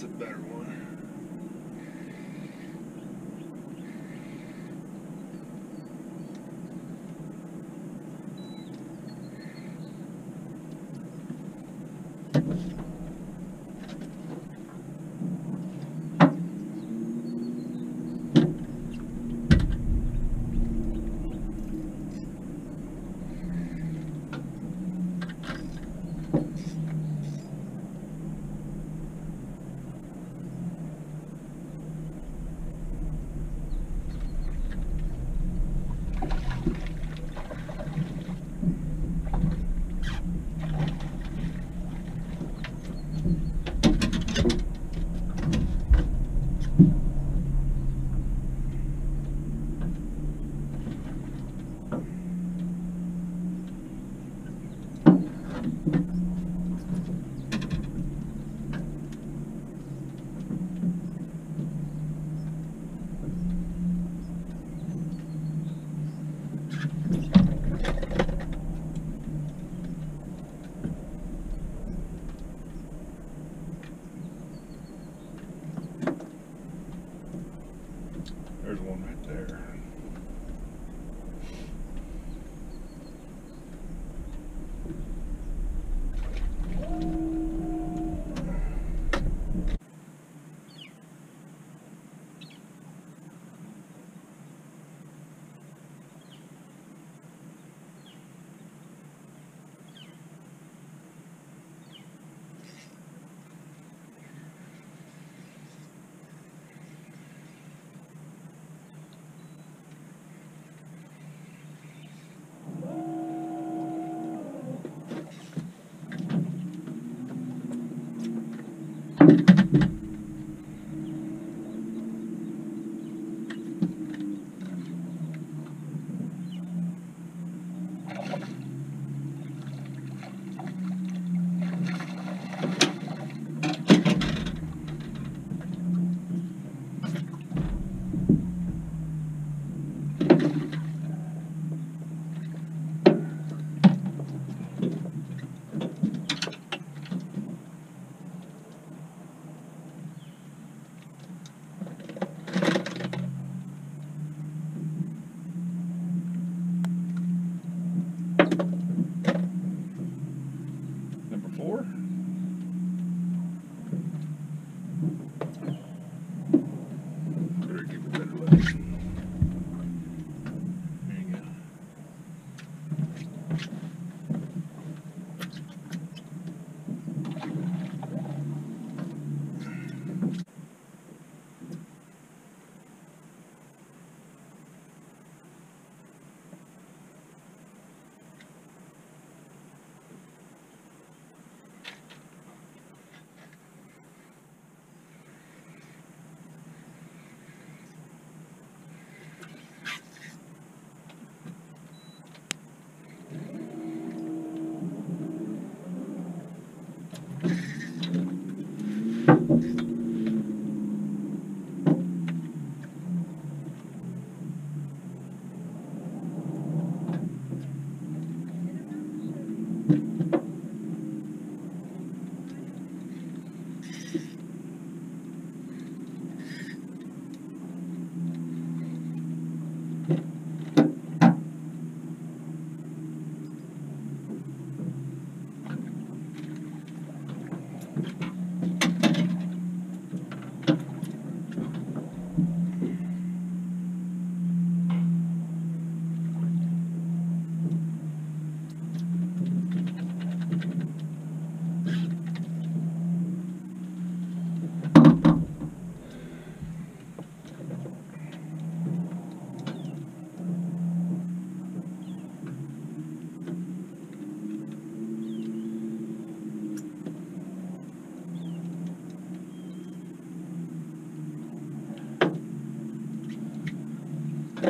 That's a better one. There's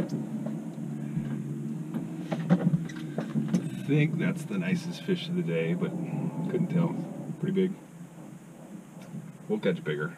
I think that's the nicest fish of the day, but couldn't tell. Pretty big. We'll catch bigger.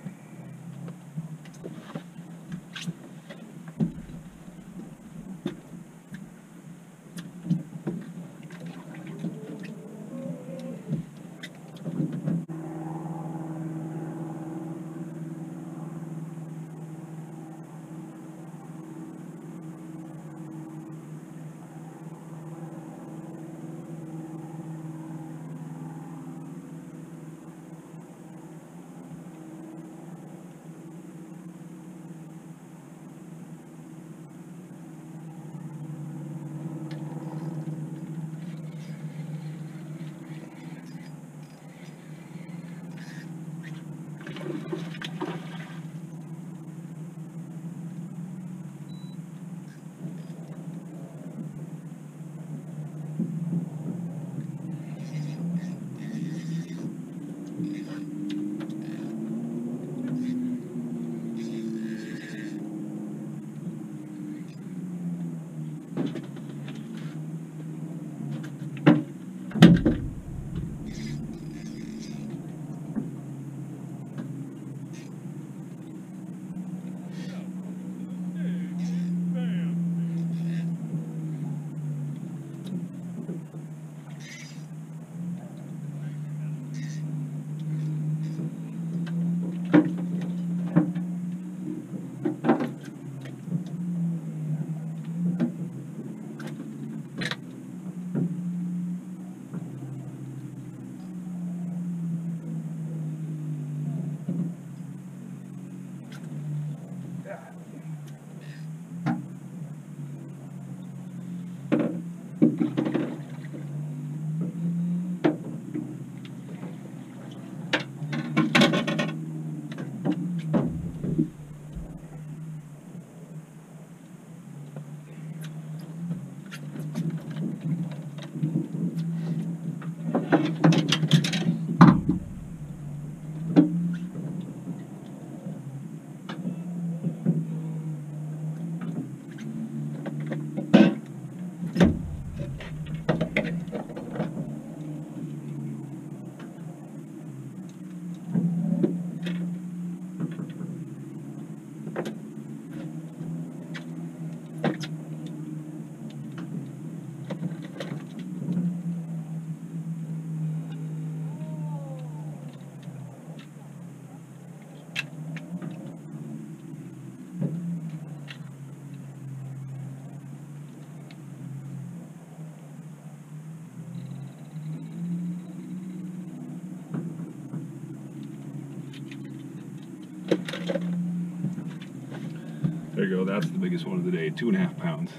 There you go. That's the biggest one of the day. Two and a half pounds.